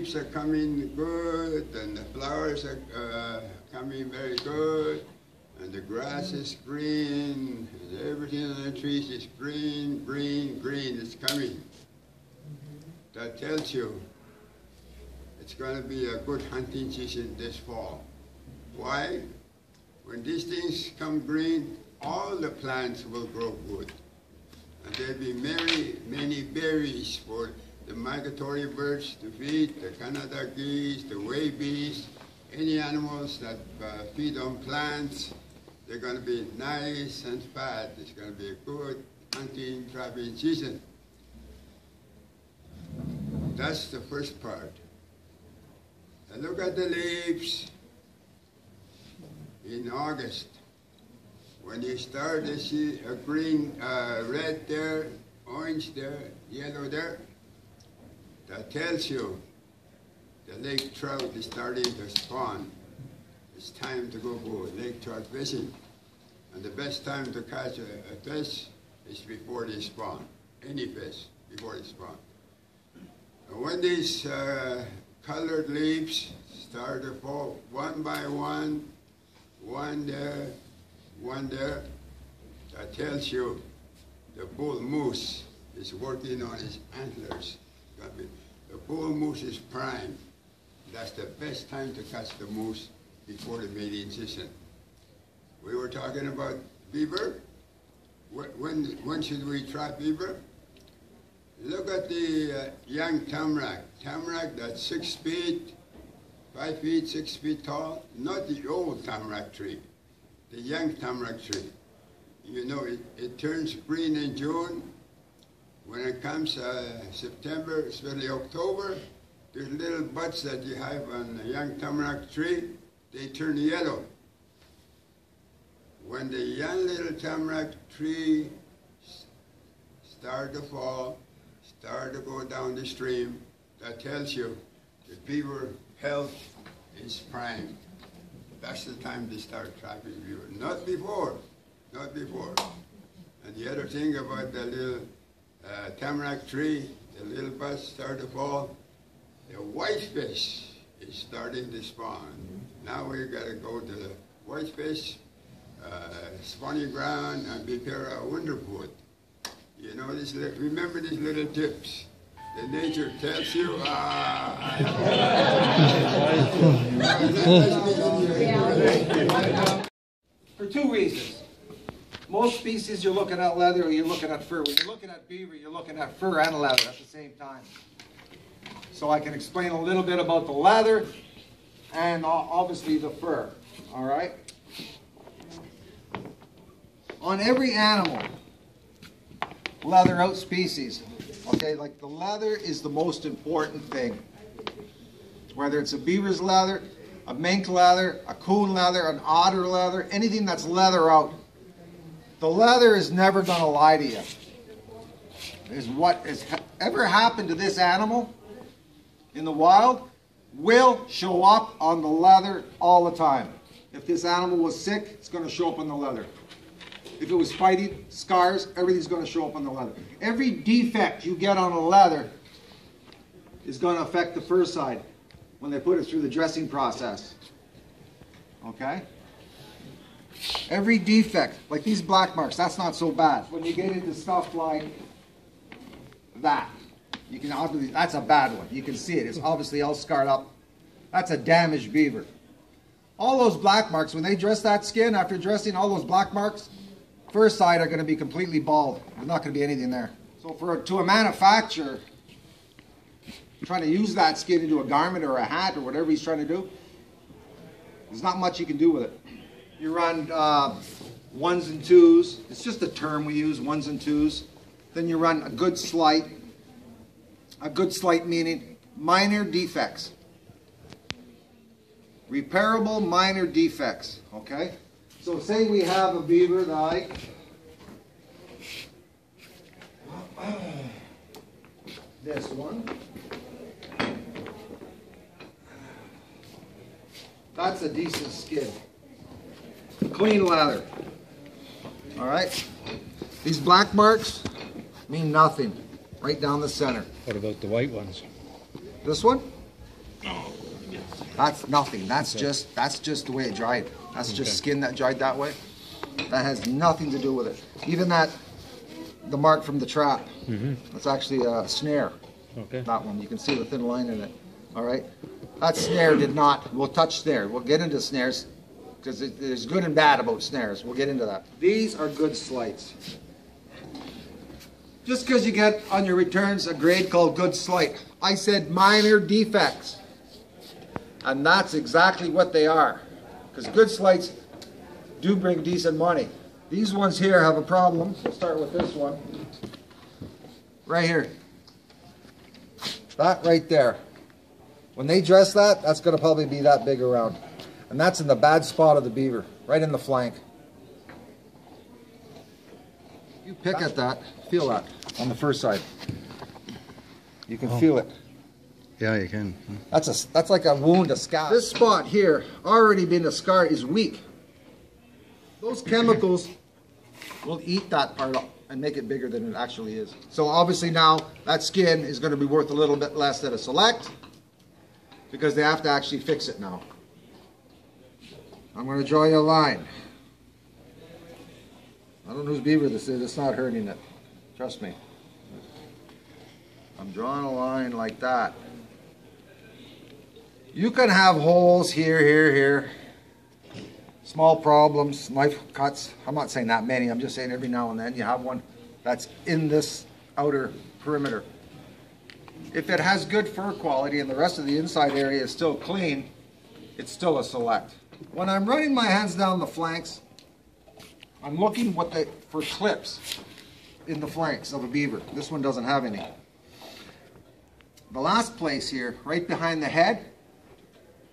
leaves are coming good, and the flowers are uh, coming very good, and the grass is green, and everything on the trees is green, green, green. It's coming. That tells you it's going to be a good hunting season this fall. Why? When these things come green, all the plants will grow good. And there'll be many, many berries for the migratory birds to feed, the Canada geese, the wallabies, any animals that uh, feed on plants. They're going to be nice and fat. It's going to be a good hunting, trapping season. That's the first part. And look at the leaves in August. When you start to see a green, uh, red there, orange there, yellow there, that tells you the lake trout is starting to spawn. It's time to go for lake trout fishing. And the best time to catch a, a fish is before they spawn. Any fish, before they spawn. And when these uh, colored leaves start to fall one by one, one there, one there, that tells you the bull moose is working on his antlers. Bull moose is prime. That's the best time to catch the moose before the mating season. We were talking about beaver. When, when should we trap beaver? Look at the uh, young tamarack. Tamarack that's six feet, five feet, six feet tall. Not the old tamarack tree, the young tamarack tree. You know, it, it turns green in June. When it comes uh, September, especially October, there's little buds that you have on the young tamarack tree. They turn yellow. When the young little tamarack tree start to fall, start to go down the stream, that tells you the beaver health is prime. That's the time to start trapping beaver. Not before, not before. And the other thing about the little uh, tamarack tree, the little buds start to fall, the whitefish is starting to spawn. Now we've got to go to the whitefish uh, spawning ground and prepare our winter food. You know, this, remember these little tips. The nature tells you, ah. For two reasons. Most species you're looking at leather or you're looking at fur. When you're looking at beaver, you're looking at fur and leather at the same time. So I can explain a little bit about the leather and uh, obviously the fur. All right? On every animal, leather out species, okay, like the leather is the most important thing. Whether it's a beaver's leather, a mink leather, a coon leather, an otter leather, anything that's leather out. The leather is never going to lie to you. Is what has ever happened to this animal in the wild will show up on the leather all the time. If this animal was sick, it's going to show up on the leather. If it was fighting, scars, everything's going to show up on the leather. Every defect you get on a leather is going to affect the fur side when they put it through the dressing process. Okay? Every defect, like these black marks, that's not so bad. When you get into stuff like that, you can obviously, that's a bad one. You can see it. It's obviously all scarred up. That's a damaged beaver. All those black marks, when they dress that skin after dressing, all those black marks, fur side are going to be completely bald. There's not going to be anything there. So for to a manufacturer trying to use that skin into a garment or a hat or whatever he's trying to do, there's not much you can do with it. You run uh, ones and twos. It's just a term we use, ones and twos. Then you run a good slight. A good slight meaning minor defects. Repairable minor defects, okay? So say we have a beaver like this one. That's a decent skin. Clean leather. All right? These black marks mean nothing. Right down the center. What about the white ones? This one? That's nothing. That's just that's just the way it dried. That's just skin that dried that way. That has nothing to do with it. Even that, the mark from the trap. mm -hmm. That's actually a snare. Okay. That one. You can see the thin line in it. All right. That snare did not. We'll touch snare. We'll get into snares because there's good and bad about snares. We'll get into that. These are good slights. Just because you get on your returns a grade called good slight, I said minor defects. And that's exactly what they are. Because good slights do bring decent money. These ones here have a problem. We'll start with this one. Right here. That right there. When they dress that, that's going to probably be that big around. And that's in the bad spot of the beaver, right in the flank. You pick at that, feel that on the first side. You can oh. feel it. Yeah, you can. That's a that's like a wound, a scar. This spot here, already being a scar, is weak. Those chemicals will eat that part up and make it bigger than it actually is. So obviously now that skin is going to be worth a little bit less than a select because they have to actually fix it now. I'm going to draw you a line. I don't know whose beaver this is. It's not hurting it. Trust me. I'm drawing a line like that. You can have holes here, here, here. Small problems, knife cuts. I'm not saying that many. I'm just saying every now and then you have one that's in this outer perimeter. If it has good fur quality and the rest of the inside area is still clean, it's still a select. When I'm running my hands down the flanks, I'm looking what for clips in the flanks of a beaver. This one doesn't have any. The last place here, right behind the head,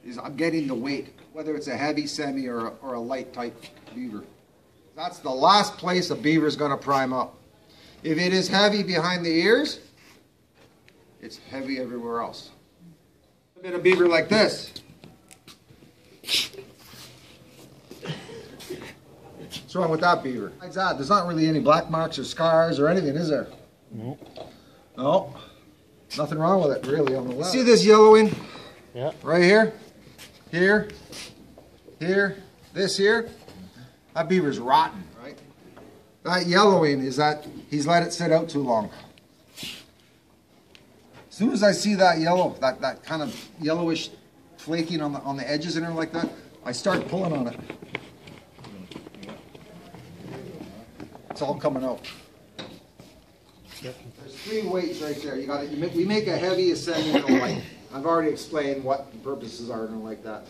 is I'm getting the weight, whether it's a heavy semi or a, or a light type beaver. That's the last place a beaver is going to prime up. If it is heavy behind the ears, it's heavy everywhere else. A bit of beaver like this. What's wrong with that beaver? Besides that, there's not really any black marks or scars or anything, is there? No. No. Nothing wrong with it, really, on the left. See this yellowing? Yeah. Right here, here, here, this here. That beaver's rotten, right? That yellowing is that he's let it sit out too long. As soon as I see that yellow, that, that kind of yellowish flaking on the on the edges and everything like that, I start pulling on it. It's all coming out. There's three weights right there. You got it. We make a heavy, a semi, and a light. I've already explained what the purposes are and like that.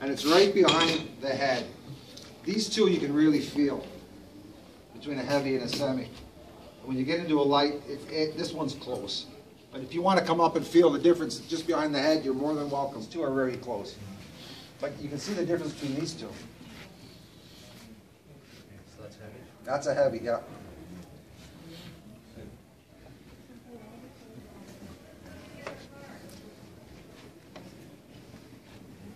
And it's right behind the head. These two you can really feel between a heavy and a semi. When you get into a light, it, it, eh, this one's close. But if you want to come up and feel the difference just behind the head, you're more than welcome. These two are very close. But you can see the difference between these two. That's a heavy, yeah.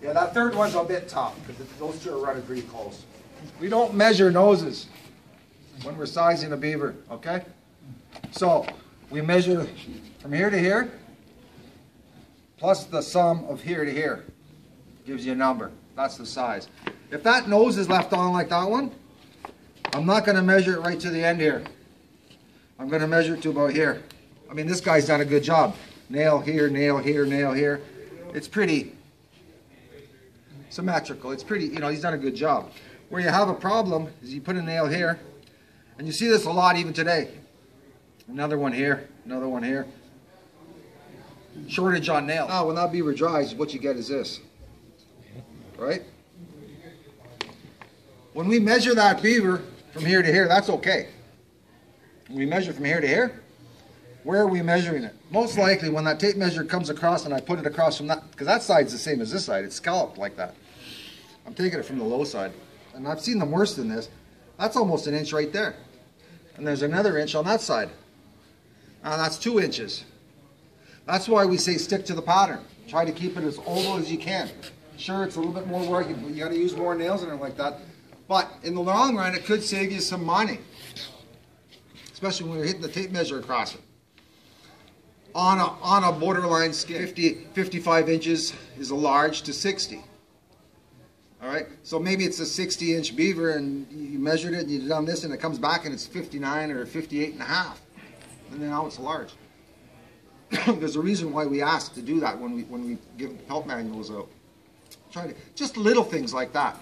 Yeah, that third one's a bit tough because those two are running pretty close. We don't measure noses when we're sizing a beaver, okay? So we measure from here to here plus the sum of here to here gives you a number. That's the size. If that nose is left on like that one, I'm not going to measure it right to the end here. I'm going to measure it to about here. I mean, this guy's done a good job. Nail here, nail here, nail here. It's pretty symmetrical. It's pretty, you know, he's done a good job. Where you have a problem is you put a nail here, and you see this a lot even today. Another one here, another one here. Shortage on nails. Now, ah, when that beaver dries, what you get is this. Right? When we measure that beaver from here to here, that's okay. We measure from here to here, where are we measuring it? Most likely when that tape measure comes across and I put it across from that, because that side's the same as this side, it's scalloped like that. I'm taking it from the low side. And I've seen them worse than this. That's almost an inch right there. And there's another inch on that side. And that's two inches. That's why we say stick to the pattern. Try to keep it as oval as you can. Sure, it's a little bit more work. But you got to use more nails and everything like that. But in the long run, it could save you some money. Especially when you're hitting the tape measure across it. on a, on a borderline scale, 50, 55 inches is a large to 60. All right, so maybe it's a 60 inch beaver and you measured it and you've done this and it comes back and it's 59 or 58 and a half. And then now it's large. There's a reason why we ask to do that when we, when we give help manuals out. Try to, just little things like that.